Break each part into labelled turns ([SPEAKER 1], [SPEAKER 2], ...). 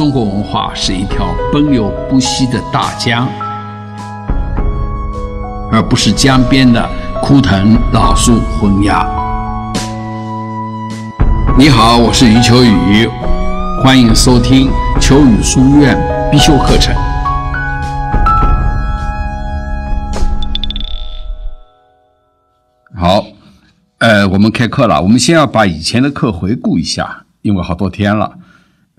[SPEAKER 1] 中国文化是一条奔流不息的大江，而不是江边的枯藤老树昏鸦。你好，我是余秋雨，欢迎收听秋雨书院必修课程。好，呃，我们开课了。我们先要把以前的课回顾一下，因为好多天了。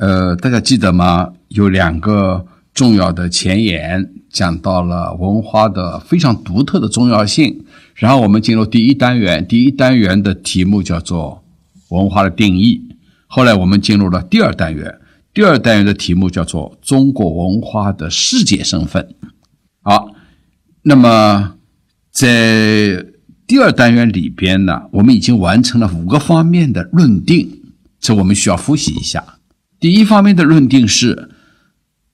[SPEAKER 1] 呃，大家记得吗？有两个重要的前言讲到了文化的非常独特的重要性。然后我们进入第一单元，第一单元的题目叫做文化的定义。后来我们进入了第二单元，第二单元的题目叫做中国文化的世界身份。好，那么在第二单元里边呢，我们已经完成了五个方面的论定，这我们需要复习一下。第一方面的论定是，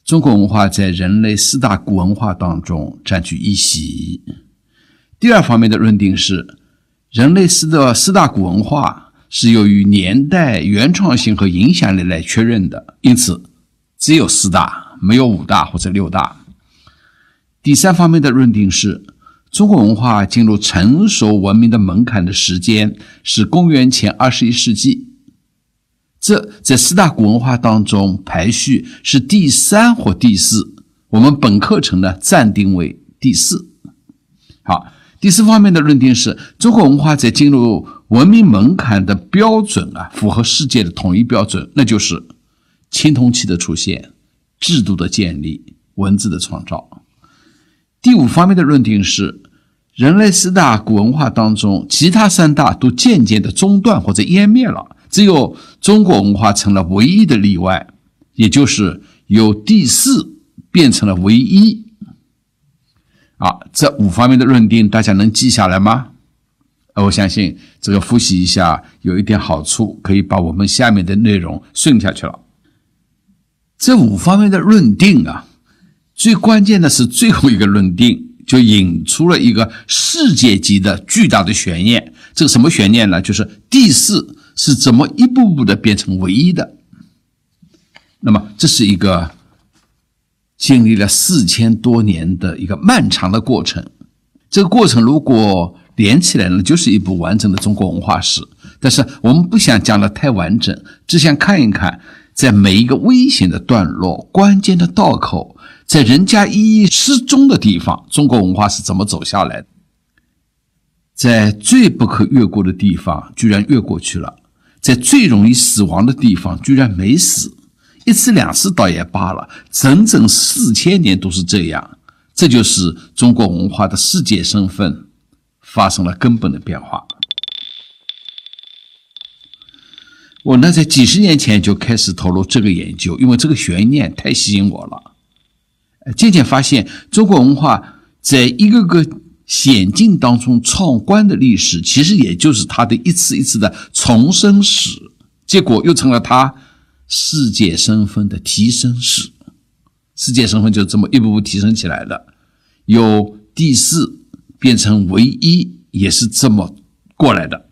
[SPEAKER 1] 中国文化在人类四大古文化当中占据一席。第二方面的论定是，人类四的四大古文化是由于年代、原创性和影响力来确认的，因此只有四大，没有五大或者六大。第三方面的论定是，中国文化进入成熟文明的门槛的时间是公元前二十一世纪。这在四大古文化当中排序是第三或第四，我们本课程呢暂定为第四。好，第四方面的论定是中国文化在进入文明门槛的标准啊，符合世界的统一标准，那就是青铜器的出现、制度的建立、文字的创造。第五方面的论定是人类四大古文化当中，其他三大都渐渐的中断或者湮灭了。只有中国文化成了唯一的例外，也就是由第四变成了唯一。啊，这五方面的论定，大家能记下来吗？我相信这个复习一下有一点好处，可以把我们下面的内容顺下去了。这五方面的论定啊，最关键的是最后一个论定，就引出了一个世界级的巨大的悬念。这个什么悬念呢？就是第四。是怎么一步步的变成唯一的？那么这是一个经历了四千多年的一个漫长的过程。这个过程如果连起来呢，就是一部完整的中国文化史。但是我们不想讲的太完整，只想看一看，在每一个危险的段落、关键的道口，在人家一一失踪的地方，中国文化是怎么走下来的？在最不可越过的地方，居然越过去了。在最容易死亡的地方，居然没死，一次两次倒也罢了，整整四千年都是这样，这就是中国文化的世界身份发生了根本的变化。我呢，在几十年前就开始投入这个研究，因为这个悬念太吸引我了。渐渐发现，中国文化在一个个。险境当中闯关的历史，其实也就是他的一次一次的重生史，结果又成了他世界身份的提升史。世界身份就这么一步步提升起来的，由第四变成唯一，也是这么过来的。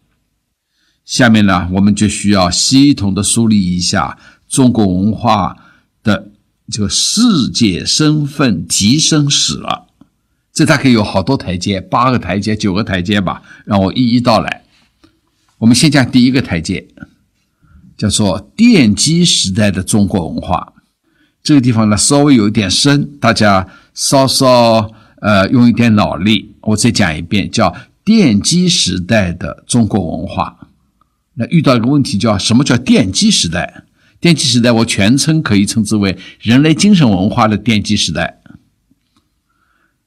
[SPEAKER 1] 下面呢，我们就需要系统的梳理一下中国文化的这个世界身份提升史了。这大概有好多台阶，八个台阶，九个台阶吧，让我一一道来。我们先讲第一个台阶，叫做奠基时代的中国文化。这个地方呢，稍微有一点深，大家稍稍呃用一点脑力。我再讲一遍，叫奠基时代的中国文化。那遇到一个问题，叫什么叫奠基时代？奠基时代，我全称可以称之为人类精神文化的奠基时代。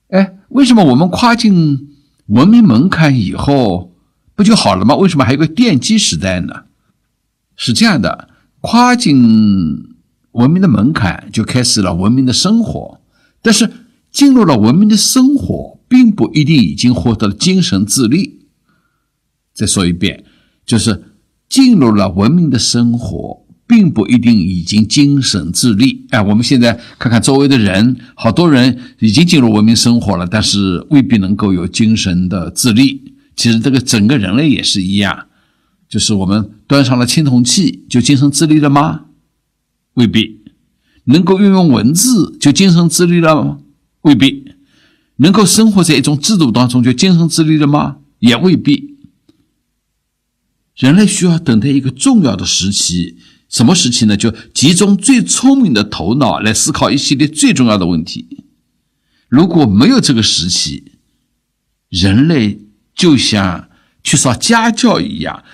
[SPEAKER 1] 哎。为什么我们跨进文明门槛以后不就好了吗？为什么还有个奠基时代呢？是这样的，跨进文明的门槛就开始了文明的生活，但是进入了文明的生活，并不一定已经获得了精神自立。再说一遍，就是进入了文明的生活。并不一定已经精神自立。哎，我们现在看看周围的人，好多人已经进入文明生活了，但是未必能够有精神的自立。其实这个整个人类也是一样，就是我们端上了青铜器就精神自立了吗？未必。能够运用文字就精神自立了吗？未必。能够生活在一种制度当中就精神自立了吗？也未必。人类需要等待一个重要的时期，什么时期呢？就集中最聪明的头脑来思考一系列最重要的问题。如果没有这个时期，人类就像缺少家教一样，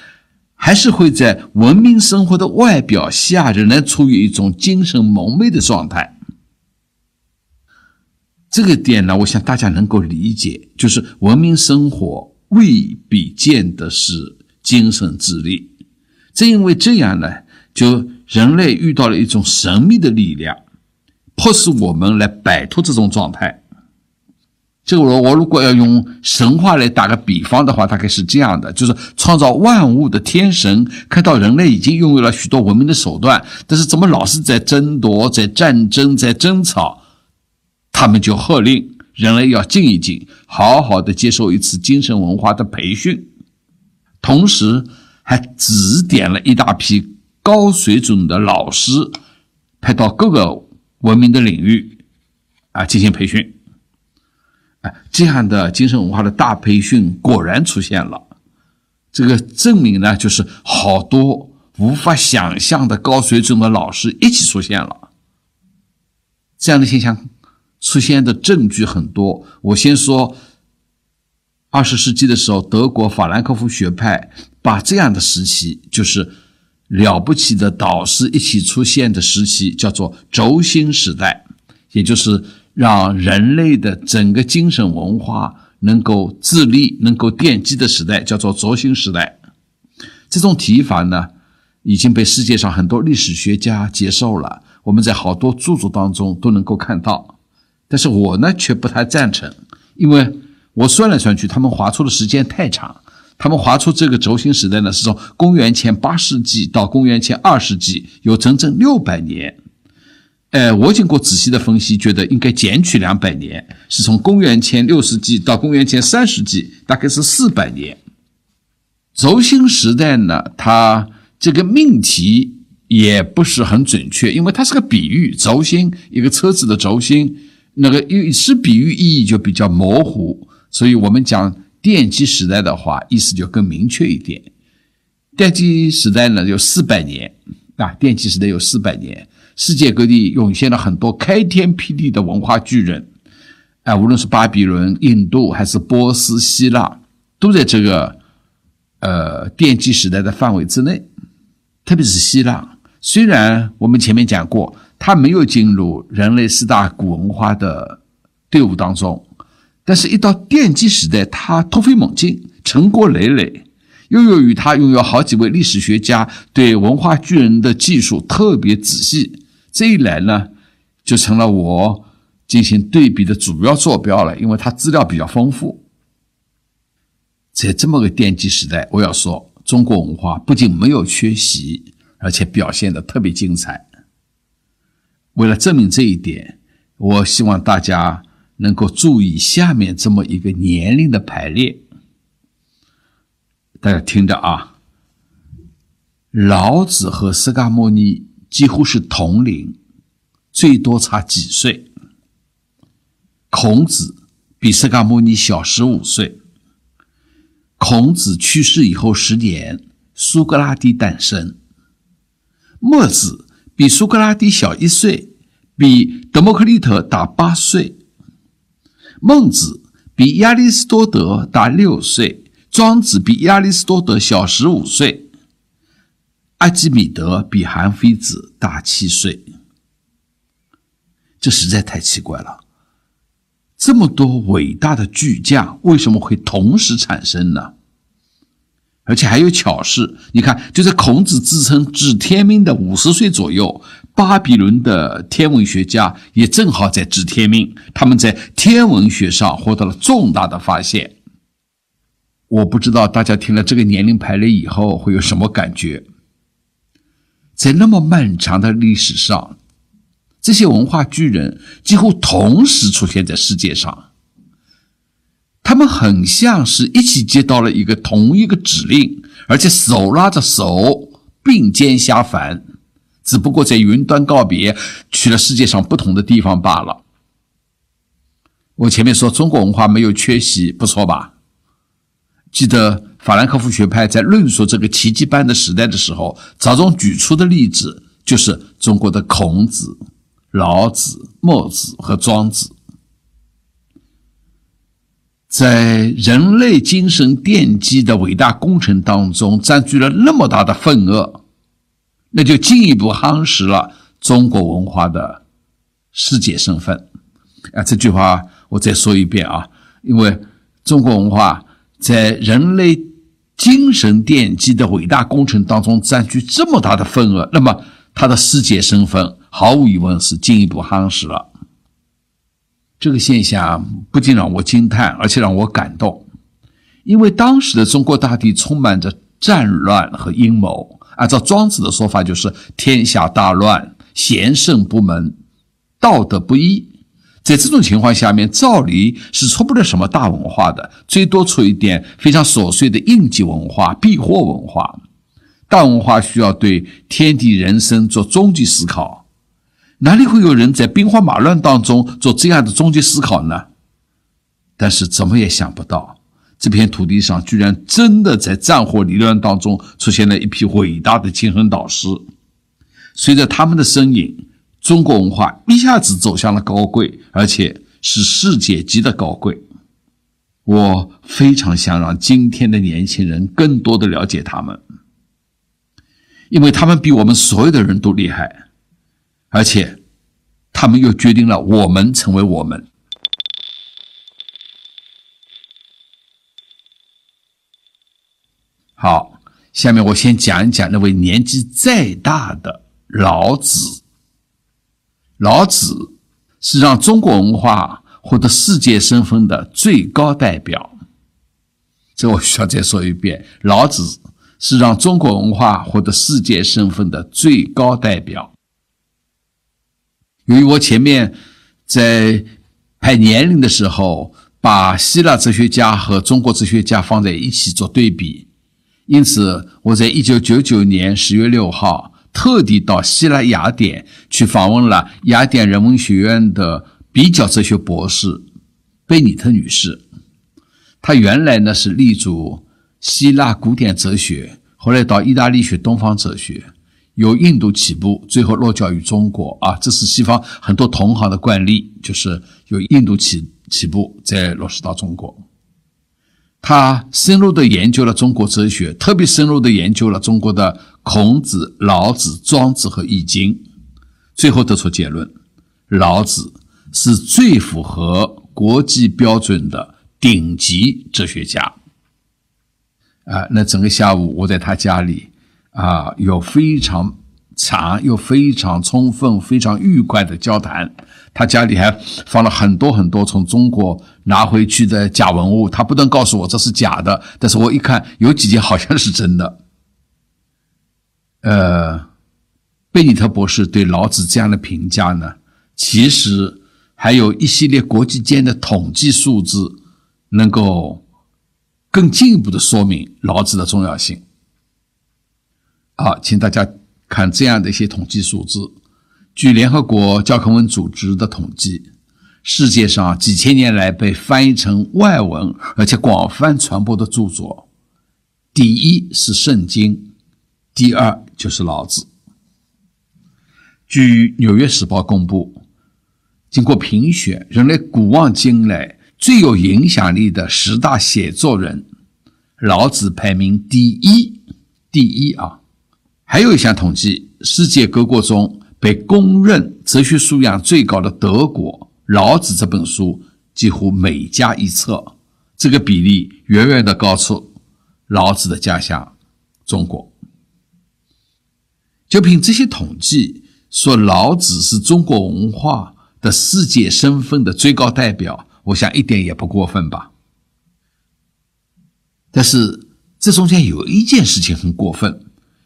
[SPEAKER 1] 还是会在文明生活的外表下仍然处于一种精神蒙昧的状态。这个点呢，我想大家能够理解，就是文明生活未必见得是。精神自立，正因为这样呢，就人类遇到了一种神秘的力量，迫使我们来摆脱这种状态。这个我我如果要用神话来打个比方的话，大概是这样的：就是创造万物的天神看到人类已经拥有了许多文明的手段，但是怎么老是在争夺、在战争、在争吵，他们就喝令人类要静一静，好好的接受一次精神文化的培训。同时，还指点了一大批高水准的老师，派到各个文明的领域啊进行培训。啊，这样的精神文化的大培训果然出现了。这个证明呢，就是好多无法想象的高水准的老师一起出现了。这样的现象出现的证据很多。我先说。二十世纪的时候，德国法兰克福学派把这样的时期，就是了不起的导师一起出现的时期，叫做轴心时代，也就是让人类的整个精神文化能够自立、能够奠基的时代，叫做轴心时代。这种提法呢，已经被世界上很多历史学家接受了，我们在好多著作当中都能够看到。但是我呢，却不太赞成，因为。我算来算去，他们划出的时间太长。他们划出这个轴心时代呢，是从公元前八世纪到公元前二世纪，有整整六百年。呃，我经过仔细的分析，觉得应该减去两百年，是从公元前六世纪到公元前三世纪，大概是四百年。轴心时代呢，它这个命题也不是很准确，因为它是个比喻，轴心一个车子的轴心，那个一是比喻意义就比较模糊。所以我们讲奠基时代的话，意思就更明确一点。奠基时代呢有四百年啊，奠基时代有四百年，世界各地涌现了很多开天辟地的文化巨人，啊，无论是巴比伦、印度还是波斯、希腊，都在这个呃奠基时代的范围之内。特别是希腊，虽然我们前面讲过，它没有进入人类四大古文化的队伍当中。但是，一到奠基时代，他突飞猛进，成果累累。又由于他拥有好几位历史学家对文化巨人的技术特别仔细，这一来呢，就成了我进行对比的主要坐标了。因为他资料比较丰富，在这么个奠基时代，我要说，中国文化不仅没有缺席，而且表现的特别精彩。为了证明这一点，我希望大家。能够注意下面这么一个年龄的排列，大家听着啊。老子和释迦牟尼几乎是同龄，最多差几岁。孔子比释迦牟尼小十五岁。孔子去世以后十年，苏格拉底诞生。墨子比苏格拉底小一岁，比德谟克利特大八岁。孟子比亚里士多德大六岁，庄子比亚里士多德小十五岁，阿基米德比韩非子大七岁。这实在太奇怪了！这么多伟大的巨匠，为什么会同时产生呢？而且还有巧事，你看，就在孔子自称知天命的五十岁左右，巴比伦的天文学家也正好在知天命，他们在天文学上获得了重大的发现。我不知道大家听了这个年龄排列以后会有什么感觉？在那么漫长的历史上，这些文化巨人几乎同时出现在世界上。他们很像是一起接到了一个同一个指令，而且手拉着手并肩下凡。只不过在云端告别，去了世界上不同的地方罢了。我前面说中国文化没有缺席，不错吧？记得法兰克福学派在论述这个奇迹般的时代的时候，着重举出的例子就是中国的孔子、老子、墨子和庄子。在人类精神奠基的伟大工程当中，占据了那么大的份额，那就进一步夯实了中国文化的世界身份。啊，这句话我再说一遍啊，因为中国文化在人类精神奠基的伟大工程当中占据这么大的份额，那么它的世界身份毫无疑问是进一步夯实了。这个现象不仅让我惊叹，而且让我感动，因为当时的中国大地充满着战乱和阴谋。按照庄子的说法，就是天下大乱，贤圣不门，道德不一。在这种情况下面，照理是出不了什么大文化的，最多出一点非常琐碎的应急文化、避祸文化。大文化需要对天地人生做终极思考。哪里会有人在兵荒马乱当中做这样的终极思考呢？但是怎么也想不到，这片土地上居然真的在战火离乱当中出现了一批伟大的精神导师。随着他们的身影，中国文化一下子走向了高贵，而且是世界级的高贵。我非常想让今天的年轻人更多的了解他们，因为他们比我们所有的人都厉害。而且，他们又决定了我们成为我们。好，下面我先讲一讲那位年纪再大的老子。老子是让中国文化获得世界身份的最高代表。这我需要再说一遍：老子是让中国文化获得世界身份的最高代表。由于我前面在排年龄的时候，把希腊哲学家和中国哲学家放在一起做对比，因此我在一九九九年十月六号特地到希腊雅典去访问了雅典人文学院的比较哲学博士贝尼特女士。她原来呢是立足希腊古典哲学，后来到意大利学东方哲学。由印度起步，最后落脚于中国啊！这是西方很多同行的惯例，就是由印度起起步，再落实到中国。他深入的研究了中国哲学，特别深入的研究了中国的孔子、老子、庄子和易经，最后得出结论：老子是最符合国际标准的顶级哲学家。啊，那整个下午我在他家里。啊，有非常长又非常充分、非常愉快的交谈。他家里还放了很多很多从中国拿回去的假文物，他不断告诉我这是假的，但是我一看有几件好像是真的。呃，贝尼特博士对老子这样的评价呢，其实还有一系列国际间的统计数字，能够更进一步的说明老子的重要性。好，请大家看这样的一些统计数字。据联合国教科文组织的统计，世界上几千年来被翻译成外文而且广泛传播的著作，第一是《圣经》，第二就是老子。据《纽约时报》公布，经过评选，人类古往今来最有影响力的十大写作人，老子排名第一，第一啊！还有一项统计，世界各国中被公认哲学素养最高的德国，《老子》这本书几乎每家一册，这个比例远远的高出老子的家乡中国。就凭这些统计，说老子是中国文化的世界身份的最高代表，我想一点也不过分吧。但是这中间有一件事情很过分。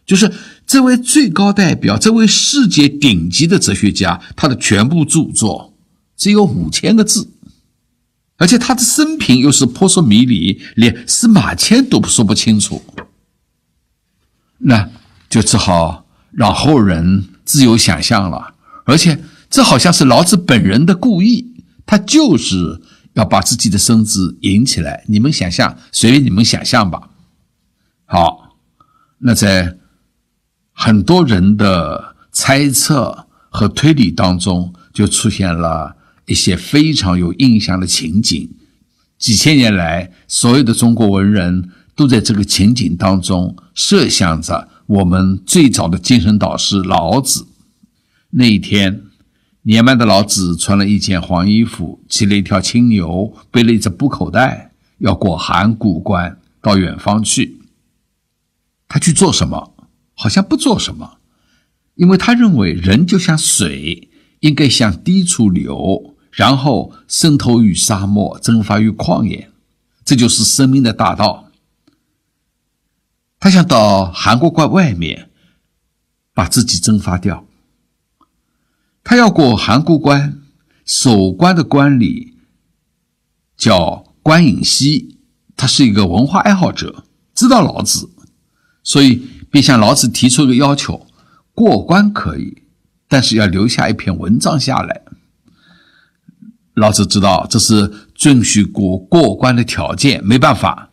[SPEAKER 1] 就是这位最高代表，这位世界顶级的哲学家，他的全部著作只有五千个字，而且他的生平又是扑朔迷离，连司马迁都说不清楚，那就只好让后人自由想象了，而且这好像是老子本人的故意，他就是要把自己的身子引起来。你们想象，随便你们想象吧。好，那在很多人的猜测和推理当中，就出现了一些非常有印象的情景。几千年来，所有的中国文人都在这个情景当中设想着我们最早的精神导师老子。那一天，年迈的老子穿了一件黄衣服，骑了一条青牛，背了一只布口袋，要过函谷关到远方去。他去做什么？好像不做什么，因为他认为人就像水，应该向低处流。然后渗透于沙漠，蒸发于旷野，这就是生命的大道。他想到函谷关外面，把自己蒸发掉。他要过函谷关，守关的官吏叫关隐锡，他是一个文化爱好者，知道老子，所以便向老子提出一个要求：过关可以，但是要留下一篇文章下来。老子知道这是准许过过关的条件，没办法，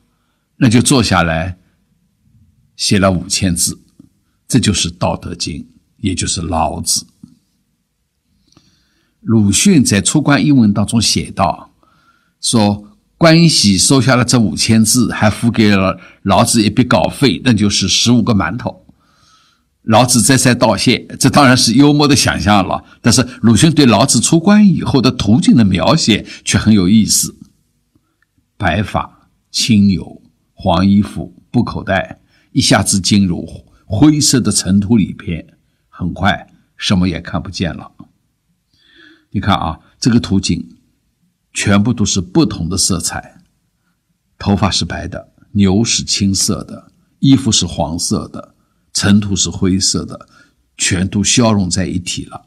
[SPEAKER 1] 那就坐下来写了五千字，这就是《道德经》，也就是老子。鲁迅在《出关英文》当中写道：“说关喜收下了这五千字，还付给了老子一笔稿费，那就是十五个馒头。”老子再三道谢，这当然是幽默的想象了。但是鲁迅对老子出关以后的途径的描写却很有意思：白发、青牛、黄衣服、布口袋，一下子进入灰色的尘土里边，很快什么也看不见了。你看啊，这个图景全部都是不同的色彩，头发是白的，牛是青色的，衣服是黄色的。尘土是灰色的，全都消融在一起了。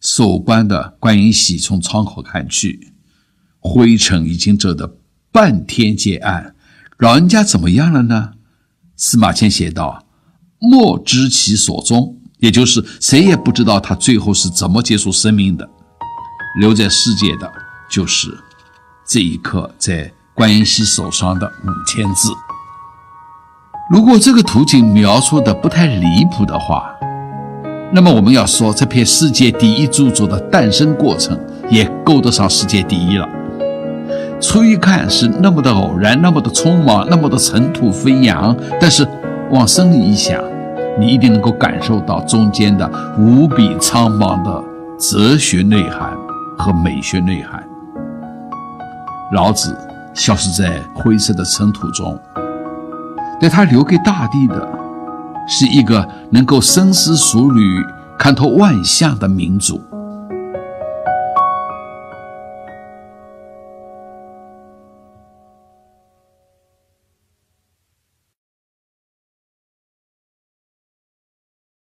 [SPEAKER 1] 守关的关云喜从窗口看去，灰尘已经遮得半天皆暗。老人家怎么样了呢？司马迁写道：“莫知其所终”，也就是谁也不知道他最后是怎么结束生命的。留在世界的，就是这一刻在关云喜手上的五千字。如果这个图景描述的不太离谱的话，那么我们要说这篇世界第一著作的诞生过程也够得上世界第一了。初一看是那么的偶然，那么的匆忙，那么的尘土飞扬，但是往深里一想，你一定能够感受到中间的无比苍茫的哲学内涵和美学内涵。老子消失在灰色的尘土中。但他留给大地的，是一个能够深思熟虑、看透万象的民族。